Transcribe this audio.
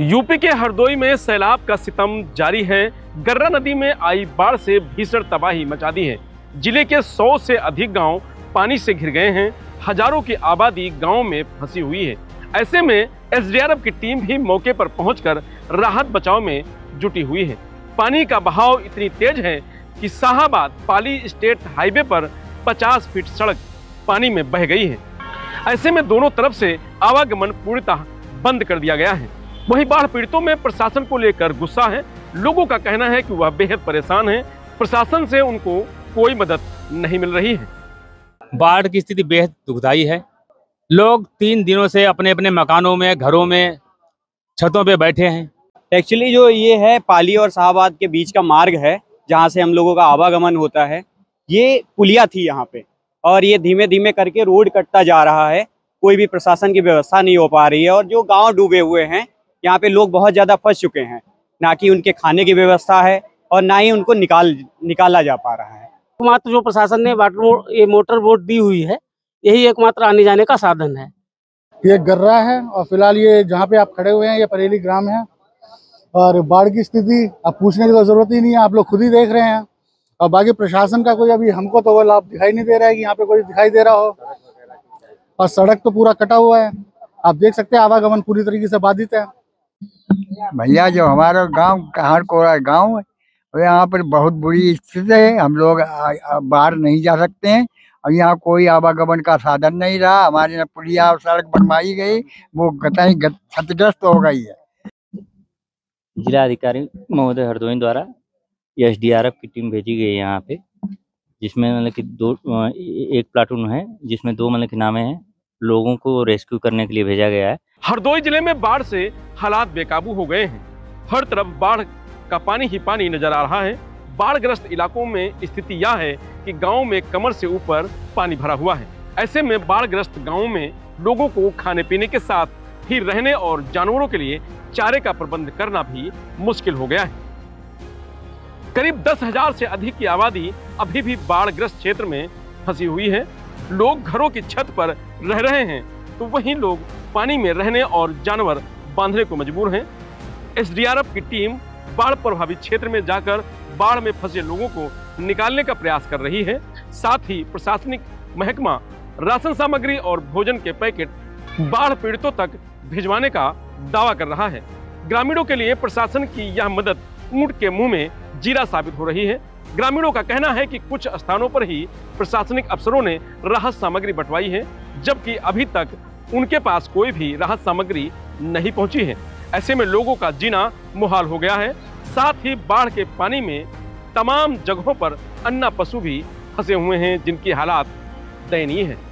UP के हरदोई में सैलाब का सितम जारी है। गर्रा नदी में आई बाढ़ से भीषण तबाही मचा दी है। ज़िले के 100 से अधिक गाँव पानी से घिर गए हैं। हज़ारों की आबादी गाँव में फंसी हुई है। ऐसे में एसडीआरएफ की टीम भी मौके पर पहुंचकर राहत बचाव में जुटी हुई है। पानी का बहाव इतनी तेज है कि शाहबाद पाली स्टेट हाईवे पर 50 फीट सड़क पानी में बह गई है। ऐसे में दोनों तरफ़ से आवागमन पूर्णतः बंद कर दिया गया है। वहीं बाढ़ पीड़ितों में प्रशासन को लेकर गुस्सा है। लोगों का कहना है कि वह बेहद परेशान है। प्रशासन से उनको कोई मदद नहीं मिल रही है। बाढ़ की स्थिति बेहद दुखदाई है। लोग तीन दिनों से अपने अपने मकानों में घरों में छतों पे बैठे हैं। एक्चुअली जो ये है पाली और शाहबाद के बीच का मार्ग है जहाँ से हम लोगों का आवागमन होता है ये पुलिया थी यहाँ पे। और ये धीमे धीमे करके रोड कटता जा रहा है। कोई भी प्रशासन की व्यवस्था नहीं हो पा रही है और जो गाँव डूबे हुए हैं यहाँ पे लोग बहुत ज़्यादा फंस चुके हैं। ना कि उनके खाने की व्यवस्था है और ना ही उनको निकाल निकाला जा पा रहा है। एकमात्र जो प्रशासन ने वाटर ये मोटर बोट दी हुई है यही एकमात्र आने जाने का साधन है। ये गर्रा है और फ़िलहाल ये जहाँ पे आप खड़े हुए हैं ये परेली ग्राम है। और बाढ़ की स्थिति अब पूछने की तो ज़रूरत ही नहीं है आप लोग खुद ही देख रहे हैं। और बाकी प्रशासन का कोई अभी हमको तो वो लाभ दिखाई नहीं दे रहा है कि यहाँ पे कोई दिखाई दे रहा हो। और सड़क तो पूरा कटा हुआ है। आप देख सकते हैं आवागमन पूरी तरीके से बाधित है। भैया जो हमारा गाँव कहार कोरा गाँव है, और यहाँ पर बहुत बुरी स्थिति है, हम लोग बाहर नहीं जा सकते हैं, और यहाँ कोई आवागमन का साधन नहीं रहा, हमारे यहाँ पुलिया और सड़क बनवाई गई, वो कतई क्षतिग्रस्त हो गई है। जिला अधिकारी महोदय हरदोई द्वारा एसडीआरएफ की टीम भेजी गई यहाँ पे, जिसमें मतलब कि दो एक प्लाटून है, जिसमें दो मतलब कि नामे हैं, लोगों को रेस्क्यू करने के लिए भेजा गया है हरदोई ज़िले में बाढ़ से हालात बेकाबू हो गए हैं। हर तरफ़ बाढ़ का पानी ही पानी नज़र आ रहा है। बाढ़ग्रस्त इलाकों में स्थिति यह है कि गाँव में कमर से ऊपर पानी भरा हुआ है। ऐसे में बाढ़ग्रस्त गाँव में लोगों को खाने पीने के साथ ही रहने और जानवरों के लिए चारे का प्रबंध करना भी मुश्किल हो गया है। करीब दस हज़ार से अधिक की आबादी अभी भी बाढ़ग्रस्त क्षेत्र में फंसी हुई है। लोग घरों की छत पर रह रहे हैं। तो वहीं लोग पानी में रहने और जानवर बांधने को मजबूर हैं। एसडीआरएफ की टीम बाढ़ प्रभावित क्षेत्र में जाकर बाढ़ में फंसे लोगों को निकालने का प्रयास कर रही है। साथ ही प्रशासनिक महकमा राशन सामग्री और भोजन के पैकेट बाढ़ पीड़ितों तक भिजवाने का दावा कर रहा है। ग्रामीणों के लिए प्रशासन की यह मदद ऊँट के मुँह में जीरा साबित हो रही है। ग्रामीणों का कहना है कि कुछ स्थानों पर ही प्रशासनिक अफसरों ने राहत सामग्री बंटवाई है। जबकि अभी तक उनके पास कोई भी राहत सामग्री नहीं पहुँची है। ऐसे में लोगों का जीना मुहाल हो गया है। साथ ही बाढ़ के पानी में तमाम जगहों पर अन्ना पशु भी फंसे हुए हैं, जिनकी हालात दयनीय है।